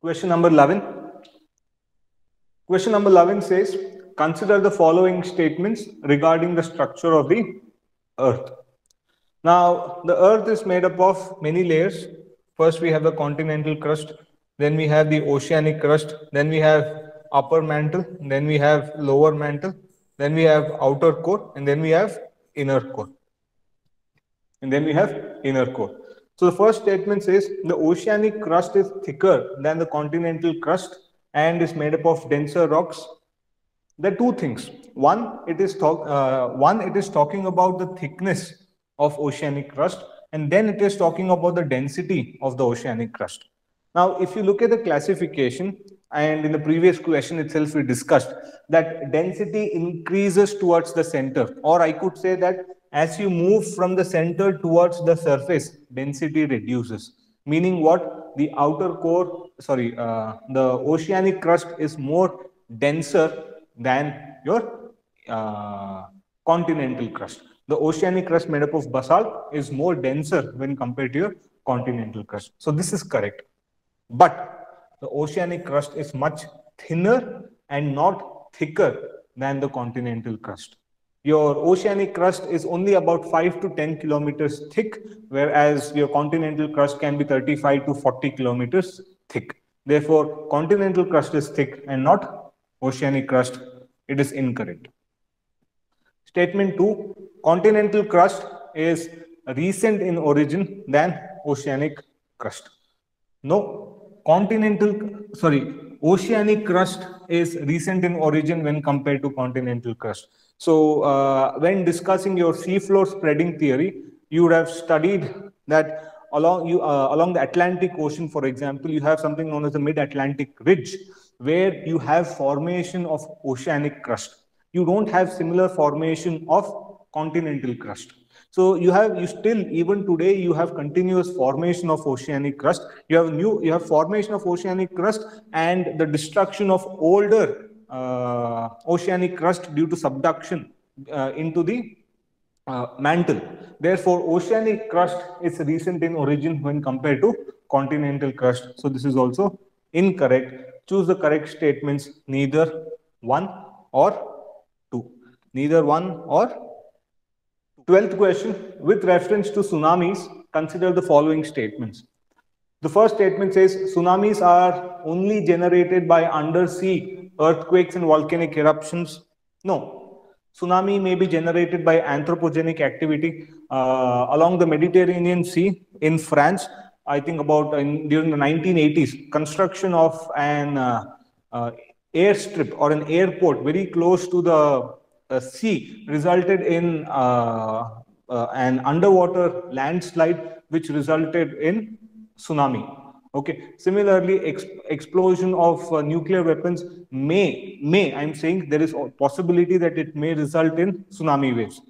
Question number 11. Question number 11 says, consider the following statements regarding the structure of the earth. Now, the earth is made up of many layers. First, we have the continental crust, then we have the oceanic crust, then we have upper mantle, then we have lower mantle, then we have outer core, and then we have inner core. And then we have inner core. So the first statement says the oceanic crust is thicker than the continental crust and is made up of denser rocks. There are two things. One, it is talk, uh, one it is talking about the thickness of oceanic crust, and then it is talking about the density of the oceanic crust. Now, if you look at the classification, and in the previous question itself we discussed that density increases towards the center, or I could say that as you move from the center towards the surface, density reduces. Meaning what? The outer core, sorry, uh, the oceanic crust is more denser than your uh, continental crust. The oceanic crust made up of basalt is more denser when compared to your continental crust. So this is correct. But the oceanic crust is much thinner and not thicker than the continental crust. Your oceanic crust is only about 5 to 10 kilometers thick, whereas your continental crust can be 35 to 40 kilometers thick. Therefore, continental crust is thick and not oceanic crust. It is incorrect. Statement 2, continental crust is recent in origin than oceanic crust. No, continental, sorry, oceanic crust is recent in origin when compared to continental crust. So uh, when discussing your seafloor spreading theory, you would have studied that along you uh, along the Atlantic Ocean, for example, you have something known as the Mid-Atlantic Ridge, where you have formation of oceanic crust. You don't have similar formation of continental crust. So you have you still even today you have continuous formation of oceanic crust. You have new you have formation of oceanic crust and the destruction of older uh, oceanic crust due to subduction uh, into the uh, mantle. Therefore, oceanic crust is recent in origin when compared to continental crust. So this is also incorrect. Choose the correct statements, neither one or two. Neither one or 12th question, with reference to tsunamis, consider the following statements. The first statement says tsunamis are only generated by undersea earthquakes and volcanic eruptions? No. Tsunami may be generated by anthropogenic activity uh, along the Mediterranean Sea in France. I think about in, during the 1980s, construction of an uh, uh, airstrip or an airport very close to the sea resulted in uh, uh, an underwater landslide which resulted in tsunami Okay. Similarly, ex explosion of uh, nuclear weapons may, may, I'm saying there is a possibility that it may result in tsunami waves.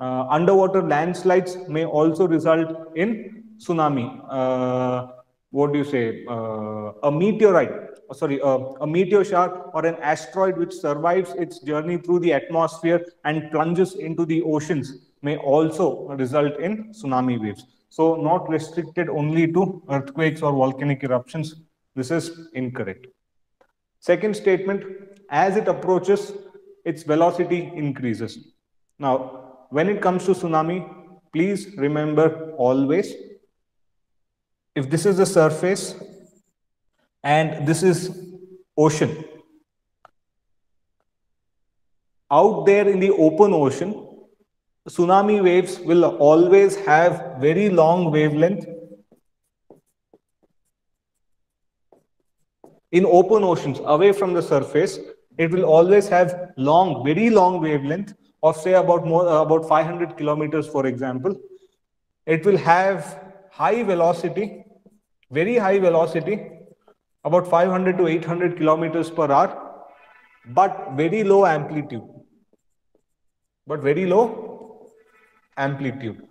Uh, underwater landslides may also result in tsunami. Uh, what do you say? Uh, a meteorite, oh, sorry, uh, a meteor shower or an asteroid which survives its journey through the atmosphere and plunges into the oceans may also result in tsunami waves. So not restricted only to earthquakes or volcanic eruptions. This is incorrect. Second statement, as it approaches, its velocity increases. Now, when it comes to tsunami, please remember always, if this is the surface and this is ocean, out there in the open ocean, tsunami waves will always have very long wavelength. In open oceans, away from the surface, it will always have long, very long wavelength of say about more, uh, about 500 kilometers, for example. It will have high velocity, very high velocity, about 500 to 800 kilometers per hour, but very low amplitude. But very low amplitude.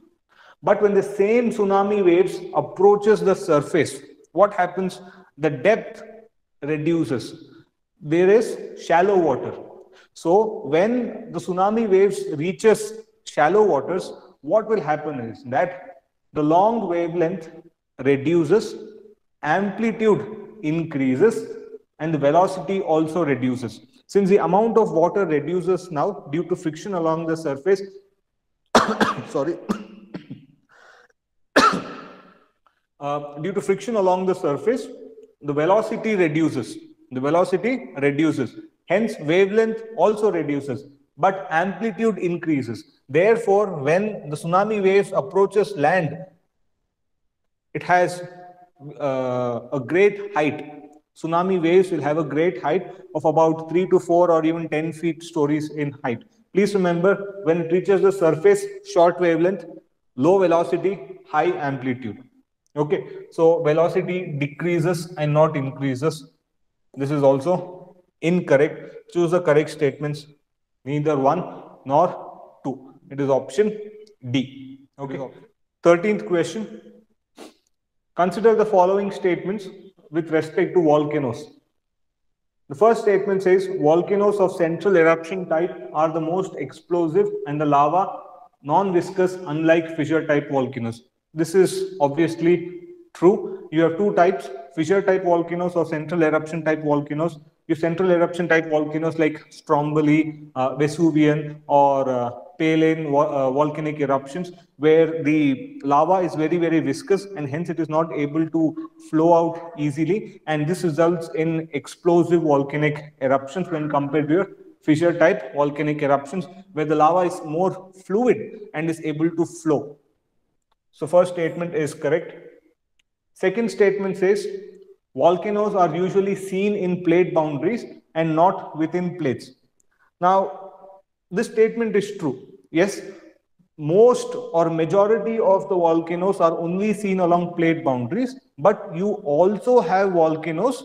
But when the same tsunami waves approaches the surface, what happens? The depth reduces. There is shallow water. So when the tsunami waves reaches shallow waters, what will happen is that the long wavelength reduces, amplitude increases and the velocity also reduces. Since the amount of water reduces now due to friction along the surface, sorry, uh, due to friction along the surface, the velocity reduces. The velocity reduces. Hence, wavelength also reduces, but amplitude increases. Therefore, when the tsunami waves approaches land, it has Uh, a great height. Tsunami waves will have a great height of about 3 to 4 or even 10 feet stories in height. Please remember, when it reaches the surface, short wavelength, low velocity, high amplitude. Okay, so velocity decreases and not increases. This is also incorrect. Choose the correct statements. Neither one nor two. It is option D. Okay. 13th question. Consider the following statements with respect to volcanoes. The first statement says volcanoes of central eruption type are the most explosive and the lava non-viscous unlike fissure type volcanoes. This is obviously true. You have two types, fissure type volcanoes or central eruption type volcanoes. Your central eruption type volcanoes like Stromboli, uh, Vesuvian or uh, Peline uh, volcanic eruptions where the lava is very, very viscous and hence it is not able to flow out easily. And this results in explosive volcanic eruptions when compared to your fissure type volcanic eruptions where the lava is more fluid and is able to flow. So first statement is correct. Second statement says volcanoes are usually seen in plate boundaries and not within plates. Now, this statement is true. Yes, most or majority of the volcanoes are only seen along plate boundaries, but you also have volcanoes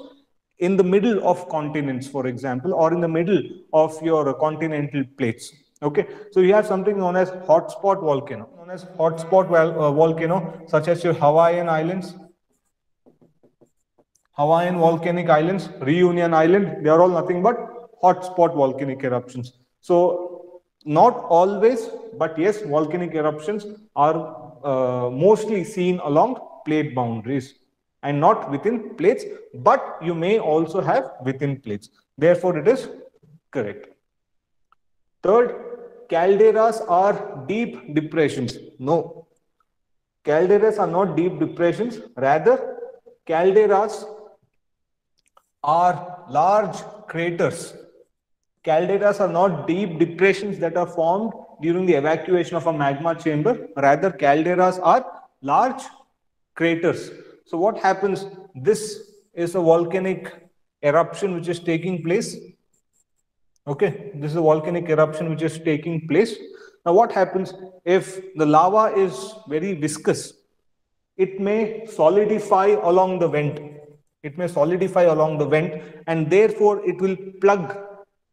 in the middle of continents, for example, or in the middle of your continental plates. Okay, so you have something known as hotspot volcano, known as hotspot uh, volcano, such as your Hawaiian Islands, Hawaiian volcanic islands, Reunion Island, they are all nothing but hotspot volcanic eruptions. So not always, but yes, volcanic eruptions are uh, mostly seen along plate boundaries and not within plates, but you may also have within plates. Therefore, it is correct. Third, calderas are deep depressions. No, calderas are not deep depressions. Rather, calderas are large craters. Calderas are not deep depressions that are formed during the evacuation of a magma chamber. Rather, calderas are large craters. So what happens? This is a volcanic eruption which is taking place Okay, this is a volcanic eruption which is taking place. Now, what happens if the lava is very viscous? It may solidify along the vent. It may solidify along the vent and therefore it will plug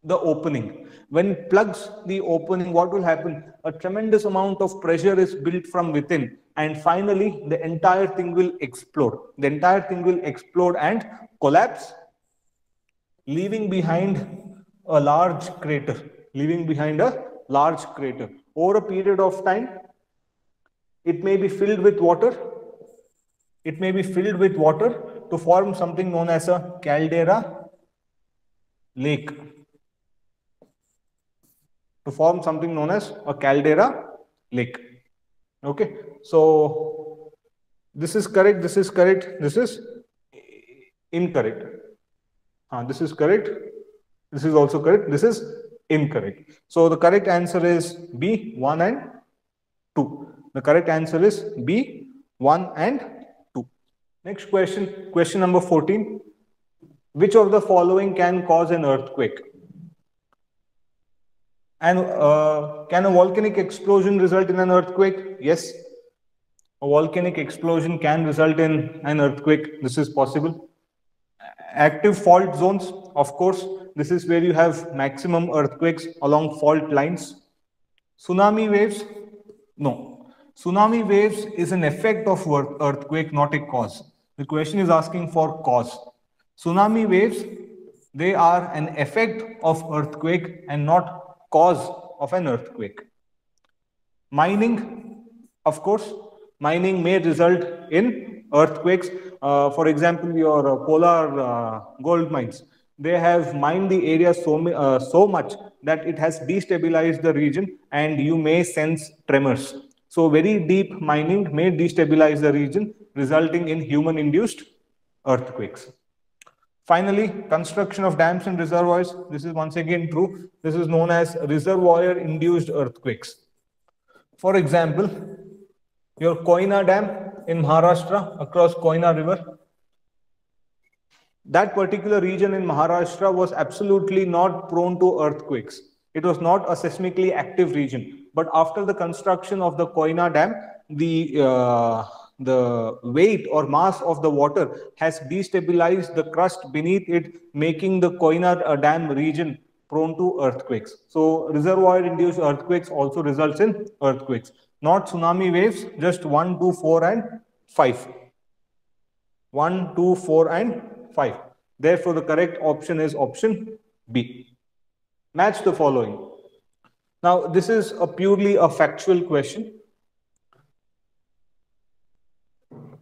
the opening. When it plugs the opening, what will happen? A tremendous amount of pressure is built from within and finally the entire thing will explode. The entire thing will explode and collapse, leaving behind a large crater, leaving behind a large crater. Over a period of time, it may be filled with water. It may be filled with water to form something known as a caldera lake. To form something known as a caldera lake. Okay, so this is correct, this is correct, this is incorrect. Uh, this is correct, this is also correct. This is incorrect. So the correct answer is B, 1 and 2. The correct answer is B, 1 and 2. Next question, question number 14. Which of the following can cause an earthquake? And uh, can a volcanic explosion result in an earthquake? Yes. A volcanic explosion can result in an earthquake. This is possible. Active fault zones, of course, this is where you have maximum earthquakes along fault lines. Tsunami waves? No. Tsunami waves is an effect of earthquake, not a cause. The question is asking for cause. Tsunami waves, they are an effect of earthquake and not cause of an earthquake. Mining, of course, mining may result in earthquakes. Uh, for example, your uh, Kolar uh, gold mines, they have mined the area so, uh, so much that it has destabilized the region and you may sense tremors. So very deep mining may destabilize the region, resulting in human-induced earthquakes. Finally, construction of dams and reservoirs. This is once again true. This is known as reservoir-induced earthquakes. For example, your Koyna Dam in Maharashtra across Koyna River. That particular region in Maharashtra was absolutely not prone to earthquakes. It was not a seismically active region. But after the construction of the Koyna Dam, the uh, the weight or mass of the water has destabilized the crust beneath it, making the Koyna uh, Dam region prone to earthquakes. So reservoir-induced earthquakes also results in earthquakes. Not tsunami waves, just 1, 2, 4 and 5. 1, 2, 4 and 5. Therefore, the correct option is option B. Match the following. Now, this is a purely a factual question.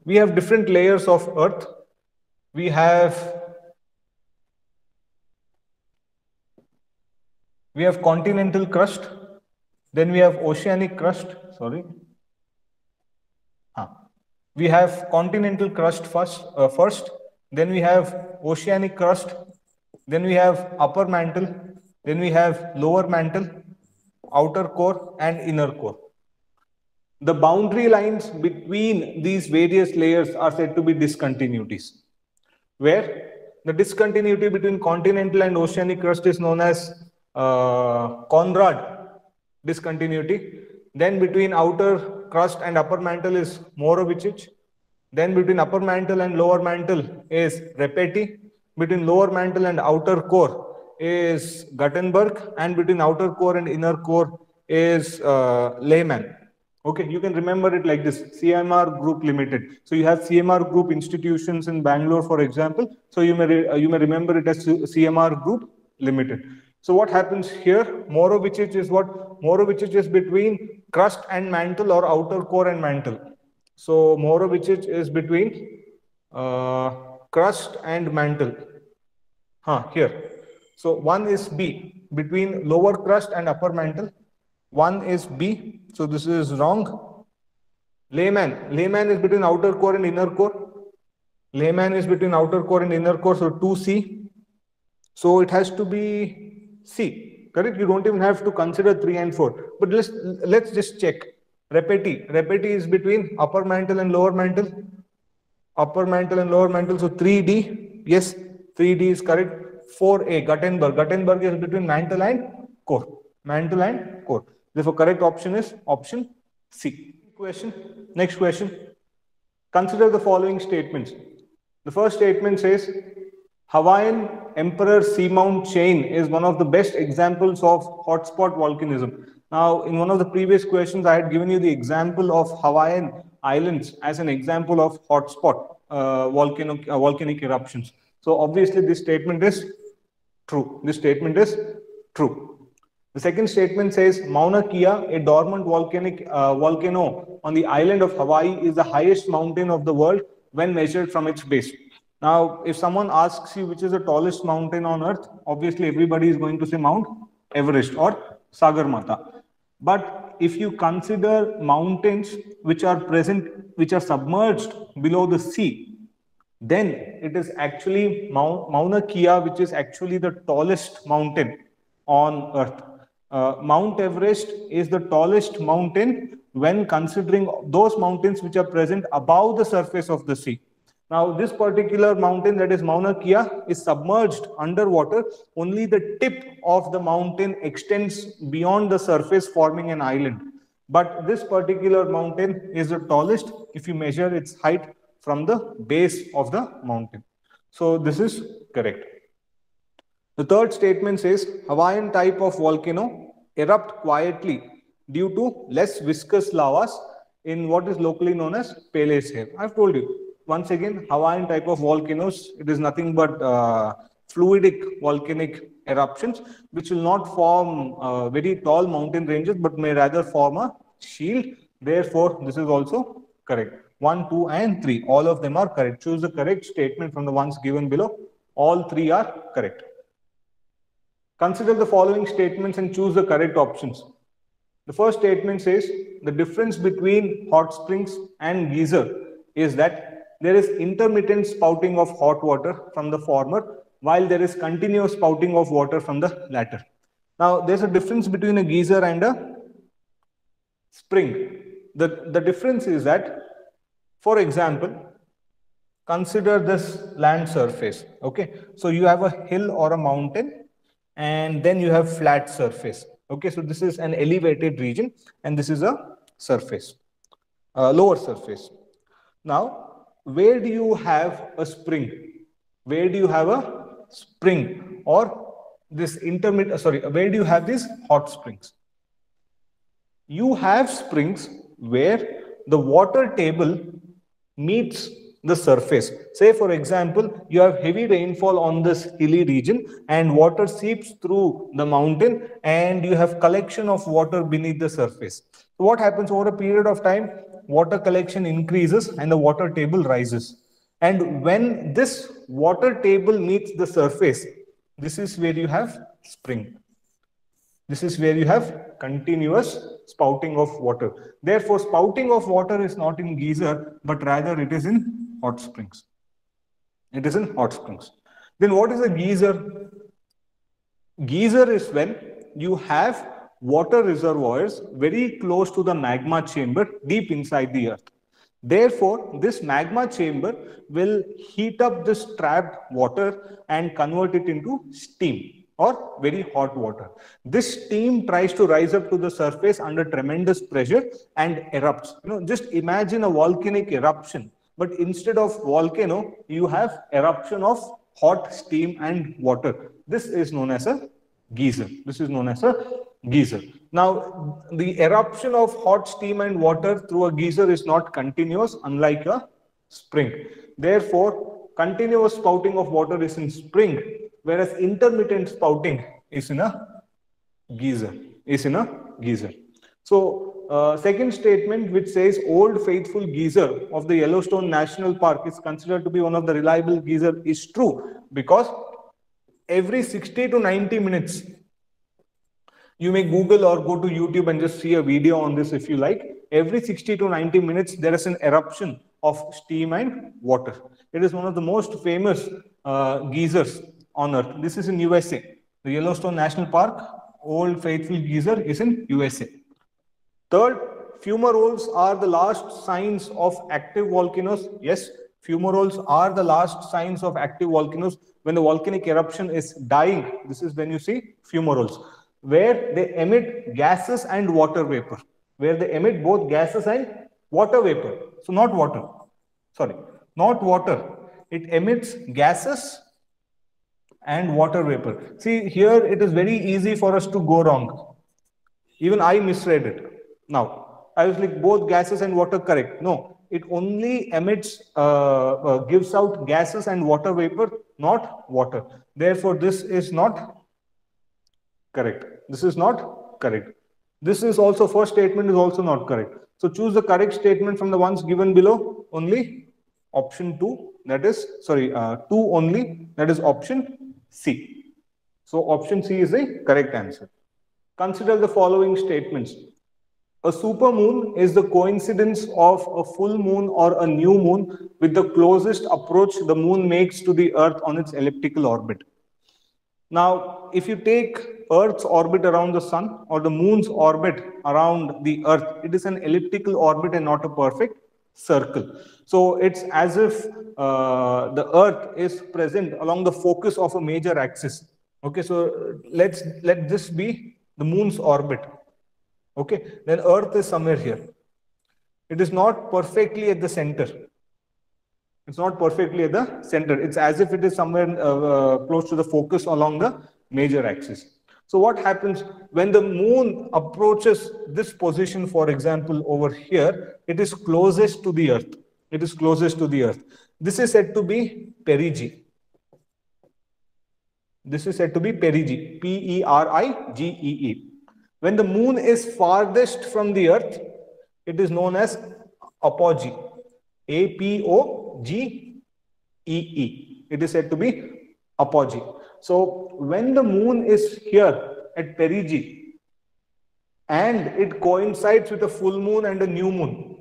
We have different layers of earth. We have we have continental crust, then we have oceanic crust, sorry. Huh. We have continental crust first, uh, first, then we have oceanic crust, then we have upper mantle, then we have lower mantle, outer core and inner core. The boundary lines between these various layers are said to be discontinuities, where the discontinuity between continental and oceanic crust is known as uh, Conrad discontinuity. Then between outer crust and upper mantle is Mohorovicic. Then between upper mantle and lower mantle is Repetti. Between lower mantle and outer core is Gutenberg. And between outer core and inner core is uh, Lehmann. Okay, you can remember it like this, CMR Group Limited. So you have CMR Group institutions in Bangalore, for example. So you may, uh, you may remember it as CMR Group Limited. So what happens here? Mohorovicic is what? Mohorovicic is between crust and mantle or outer core and mantle. So Mohorovicic is between uh, crust and mantle. Huh, here. So one is B, between lower crust and upper mantle. One is B, so this is wrong. Lehmann, Lehmann is between outer core and inner core. Lehmann is between outer core and inner core, so 2C. So it has to be C, correct? You don't even have to consider 3 and 4. But let's, let's just check. Repetti, Repetti is between upper mantle and lower mantle. Upper mantle and lower mantle, so 3D. Yes, 3D is correct. 4A, Gutenberg. Gutenberg is between mantle and core. Mantle and core. Therefore, correct option is option C. Question. Next question. Consider the following statements. The first statement says Hawaiian Emperor Seamount chain is one of the best examples of hotspot volcanism. Now, in one of the previous questions, I had given you the example of Hawaiian Islands as an example of hotspot uh, volcanic, uh, volcanic eruptions. So obviously this statement is true. This statement is true. The second statement says Mauna Kea, a dormant volcanic uh, volcano on the island of Hawaii, is the highest mountain of the world when measured from its base. Now, if someone asks you which is the tallest mountain on earth, obviously everybody is going to say Mount Everest or Sagarmatha. But if you consider mountains which are present, which are submerged below the sea, then it is actually Mauna Kea, which is actually the tallest mountain on earth uh, Mount Everest is the tallest mountain when considering those mountains which are present above the surface of the sea. Now, this particular mountain, that is Mauna Kea, is submerged underwater. Only the tip of the mountain extends beyond the surface, forming an island. But this particular mountain is the tallest if you measure its height from the base of the mountain. So, this is correct. The third statement says Hawaiian type of volcano erupt quietly due to less viscous lavas in what is locally known as Pele's hair. I've told you once again Hawaiian type of volcanoes. It is nothing but uh, fluidic volcanic eruptions which will not form uh, very tall mountain ranges but may rather form a shield. Therefore, this is also correct. 1, 2, and 3. All of them are correct. Choose the correct statement from the ones given below. All three are correct. Consider the following statements and choose the correct options. The first statement says the difference between hot springs and geyser is that there is intermittent spouting of hot water from the former while there is continuous spouting of water from the latter. Now, there's a difference between a geyser and a spring. The, the difference is that, for example, consider this land surface. Okay, so you have a hill or a mountain, and then you have flat surface. Okay, so this is an elevated region, and this is a surface, a lower surface. Now, where do you have a spring? Where do you have a spring or this intermittent, uh, sorry, where do you have these hot springs? You have springs where the water table meets the surface. Say, for example, you have heavy rainfall on this hilly region and water seeps through the mountain and you have collection of water beneath the surface. So what happens over a period of time? Water collection increases and the water table rises. And when this water table meets the surface, this is where you have spring. This is where you have continuous spouting of water. Therefore, spouting of water is not in geyser, but rather it is in hot springs. It is in hot springs. Then what is a geyser? Geyser is when you have water reservoirs very close to the magma chamber deep inside the earth. Therefore, this magma chamber will heat up this trapped water and convert it into steam or very hot water. This steam tries to rise up to the surface under tremendous pressure and erupts. You know, just imagine a volcanic eruption, but instead of volcano, you have eruption of hot steam and water. This is known as a geyser. This is known as a geyser. Now, the eruption of hot steam and water through a geyser is not continuous, unlike a spring. Therefore, continuous spouting of water is in spring, whereas intermittent spouting is in a geyser. Is in a geyser. So, uh, second statement which says old faithful geyser of the Yellowstone National Park is considered to be one of the reliable geyser is true because every 60 to 90 minutes you may Google or go to YouTube and just see a video on this if you like. Every 60 to 90 minutes, there is an eruption of steam and water. It is one of the most famous uh, geysers on Earth. This is in USA. The Yellowstone National Park, Old Faithful Geyser, is in USA. Third, fumaroles are the last signs of active volcanoes. Yes, fumaroles are the last signs of active volcanoes. When the volcanic eruption is dying, this is when you see fumaroles where they emit gases and water vapor, where they emit both gases and water vapor. So not water, sorry, not water. It emits gases and water vapor. See, here it is very easy for us to go wrong. Even I misread it. Now, I was like, both gases and water correct. No, it only emits, uh, uh, gives out gases and water vapor, not water. Therefore, this is not correct. This is not correct. This is also first statement is also not correct. So choose the correct statement from the ones given below only option 2 that is sorry uh, 2 only that is option C. So option C is the correct answer. Consider the following statements. A supermoon is the coincidence of a full moon or a new moon with the closest approach the moon makes to the earth on its elliptical orbit. Now, if you take Earth's orbit around the sun or the moon's orbit around the Earth, it is an elliptical orbit and not a perfect circle. So it's as if uh, the Earth is present along the focus of a major axis. Okay, so let's let this be the moon's orbit. Okay, then Earth is somewhere here. It is not perfectly at the center. It's not perfectly at the center. It's as if it is somewhere uh, uh, close to the focus along the major axis. So what happens when the moon approaches this position, for example, over here, it is closest to the earth. It is closest to the earth. This is said to be perigee. This is said to be perigee, P-E-R-I-G-E-E. When the moon is farthest from the earth, it is known as apogee. A-P-O-G-E-E. It is said to be apogee. So when the moon is here at perigee and it coincides with a full moon and a new moon,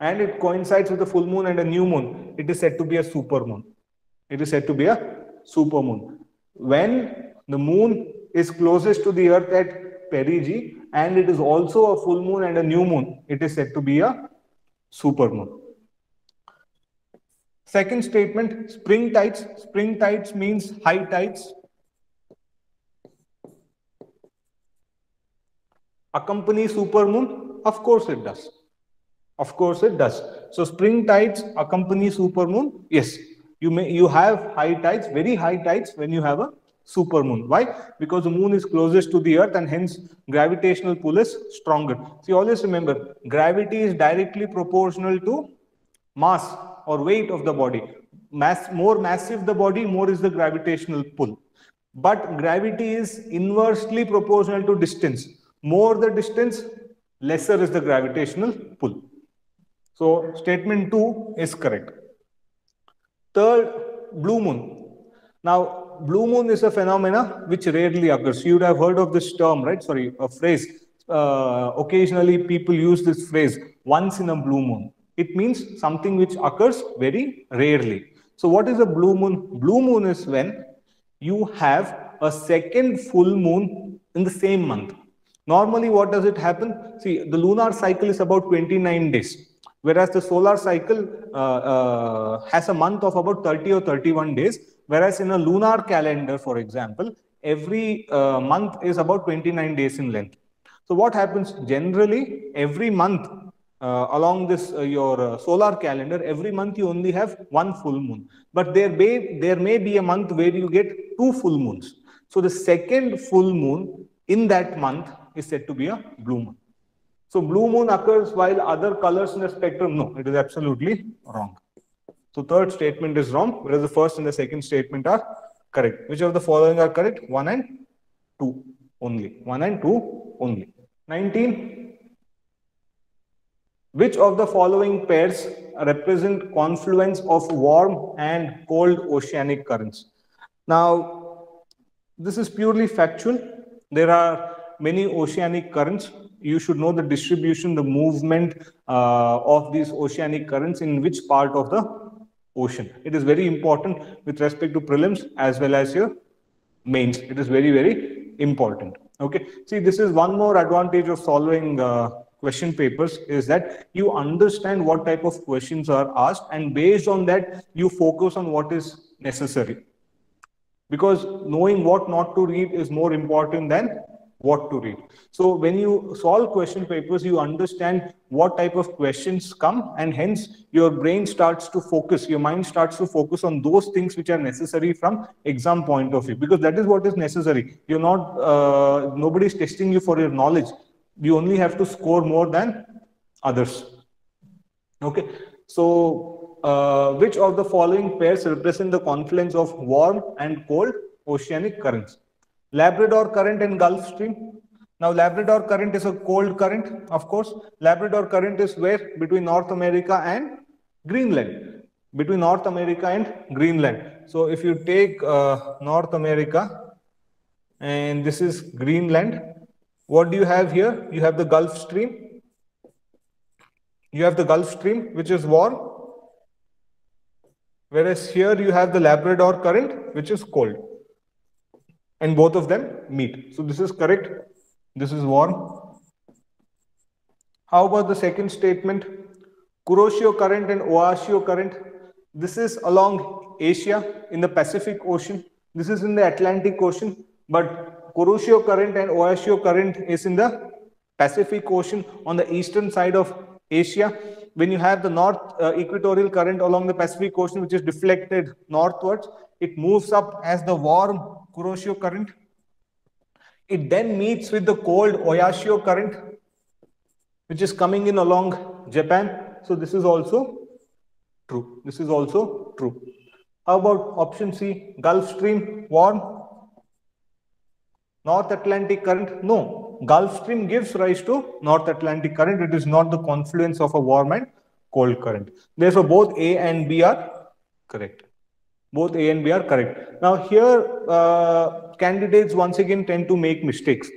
and it coincides with a full moon and a new moon, it is said to be a super moon. It is said to be a super moon. When the moon is closest to the earth at perigee and it is also a full moon and a new moon, it is said to be a super moon. Second statement, spring tides. Spring tides means high tides. Accompany supermoon? Of course it does. Of course it does. So spring tides accompany supermoon? Yes. You may you have high tides, very high tides when you have a supermoon. Why? Because the moon is closest to the earth and hence gravitational pull is stronger. See, always remember, gravity is directly proportional to mass or weight of the body. Mass, more massive the body, more is the gravitational pull. But gravity is inversely proportional to distance. More the distance, lesser is the gravitational pull. So statement 2 is correct. Third, blue moon. Now, blue moon is a phenomena which rarely occurs. You would have heard of this term, right? Sorry, a phrase. Uh, occasionally, people use this phrase once in a blue moon. It means something which occurs very rarely. So what is a blue moon? Blue moon is when you have a second full moon in the same month. Normally, what does it happen? See, the lunar cycle is about 29 days, whereas the solar cycle uh, uh, has a month of about 30 or 31 days. Whereas in a lunar calendar, for example, every uh, month is about 29 days in length. So what happens generally every month uh, along this uh, your uh, solar calendar every month you only have one full moon. But there may there may be a month where you get two full moons. So the second full moon in that month is said to be a blue moon. So blue moon occurs while other colors in the spectrum no it is absolutely wrong so third statement is wrong whereas the first and the second statement are correct which of the following are correct one and two only one and two only 19 which of the following pairs represent confluence of warm and cold oceanic currents? Now, this is purely factual. There are many oceanic currents. You should know the distribution, the movement uh, of these oceanic currents in which part of the ocean. It is very important with respect to prelims as well as your mains. It is very, very important. Okay. See, this is one more advantage of solving uh, question papers is that you understand what type of questions are asked and based on that you focus on what is necessary because knowing what not to read is more important than what to read so when you solve question papers you understand what type of questions come and hence your brain starts to focus your mind starts to focus on those things which are necessary from exam point of view because that is what is necessary you're not uh, nobody is testing you for your knowledge you only have to score more than others. Okay, so uh, which of the following pairs represent the confluence of warm and cold oceanic currents? Labrador current and Gulf Stream. Now, Labrador current is a cold current, of course. Labrador current is where between North America and Greenland. Between North America and Greenland. So, if you take uh, North America and this is Greenland, what do you have here? You have the Gulf Stream. You have the Gulf Stream, which is warm. Whereas here you have the Labrador current, which is cold. And both of them meet. So this is correct. This is warm. How about the second statement? Kuroshio current and Oyashio current. This is along Asia in the Pacific Ocean. This is in the Atlantic Ocean. But Kuroshio current and Oyashio current is in the Pacific Ocean on the eastern side of Asia. When you have the north uh, equatorial current along the Pacific Ocean, which is deflected northwards, it moves up as the warm Kuroshio current. It then meets with the cold Oyashio current, which is coming in along Japan. So this is also true. This is also true. How about option C, Gulf Stream, warm, North Atlantic current? No. Gulf Stream gives rise to North Atlantic current. It is not the confluence of a warm and cold current. Therefore, both A and B are correct. Both A and B are correct. Now here, uh, candidates once again tend to make mistakes.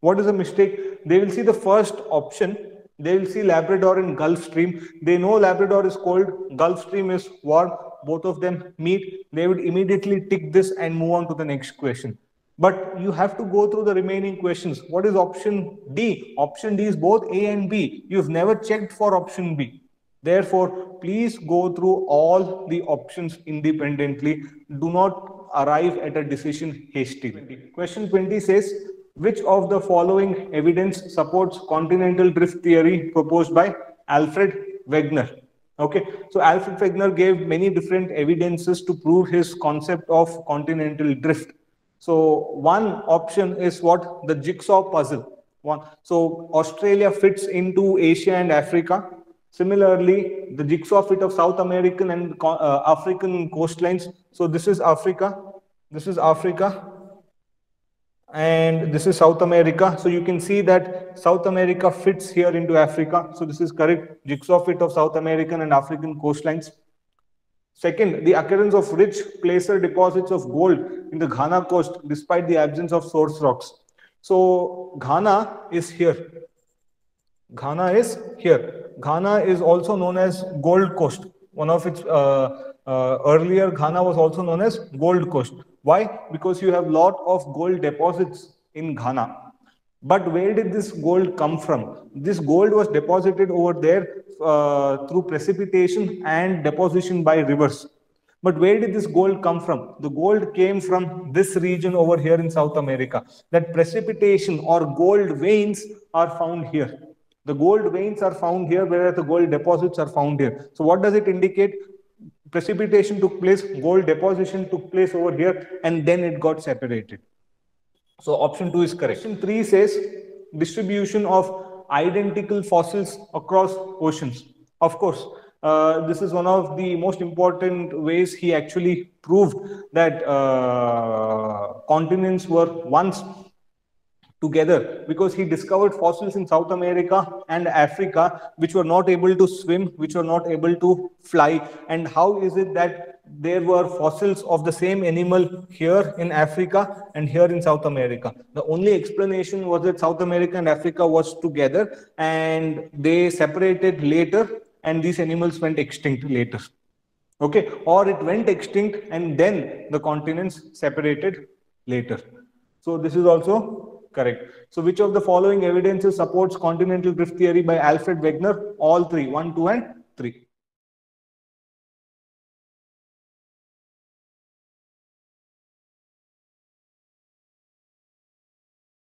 What is a mistake? They will see the first option. They will see Labrador in Gulf Stream. They know Labrador is cold, Gulf Stream is warm. Both of them meet. They would immediately tick this and move on to the next question. But you have to go through the remaining questions. What is option D? Option D is both A and B. You've never checked for option B. Therefore, please go through all the options independently. Do not arrive at a decision hastily. Question 20 says, which of the following evidence supports continental drift theory proposed by Alfred Wegener? Okay, so Alfred Wegener gave many different evidences to prove his concept of continental drift. So one option is what the jigsaw puzzle. One. So Australia fits into Asia and Africa Similarly, the jigsaw fit of South American and uh, African coastlines. So this is Africa, this is Africa, and this is South America. So you can see that South America fits here into Africa. So this is correct jigsaw fit of South American and African coastlines. Second, the occurrence of rich placer deposits of gold in the Ghana coast despite the absence of source rocks. So Ghana is here. Ghana is here. Ghana is also known as Gold Coast. One of its uh, uh, earlier Ghana was also known as Gold Coast. Why? Because you have lot of gold deposits in Ghana. But where did this gold come from? This gold was deposited over there uh, through precipitation and deposition by rivers. But where did this gold come from? The gold came from this region over here in South America. That precipitation or gold veins are found here. The gold veins are found here, whereas the gold deposits are found here. So what does it indicate? Precipitation took place, gold deposition took place over here, and then it got separated. So option two is correct. Option three says distribution of identical fossils across oceans. Of course, uh, this is one of the most important ways he actually proved that uh, continents were once together because he discovered fossils in South America and Africa which were not able to swim, which were not able to fly. And how is it that there were fossils of the same animal here in Africa and here in South America? The only explanation was that South America and Africa was together and they separated later and these animals went extinct later. Okay, or it went extinct and then the continents separated later. So this is also Correct. So which of the following evidences supports continental drift theory by Alfred Wegener? All three, one, two, and three.